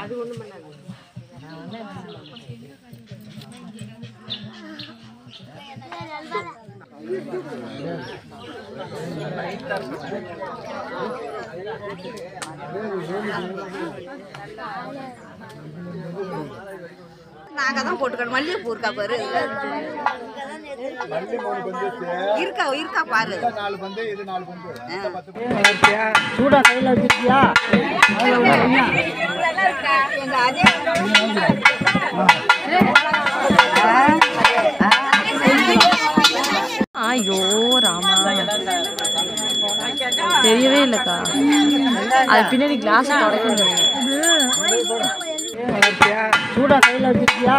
அது ஒன்றும் பண்ணாது நாங்க தான் போட்டுக்கணும். மல்லிகைப்பூ இருக்கா பாரு. இருக்கா. இருக்கா பாரு. நாலு பந்து இது நாலு பந்து. சூடா கையில் வச்சிருக்கியா? ஐயோ ராமா. தெரியவே இல்லைக்கா. அது பின்னாடி கிளாஸ் தொடக்கும் சூடா கையில் வச்சிருக்கியா?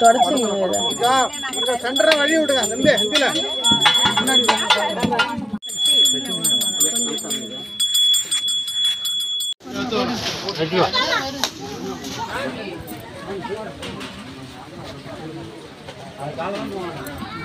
தொடச்சுங்க தொடச்சுங்க இதை சென்டரை வழி விடுங்க. தம்பி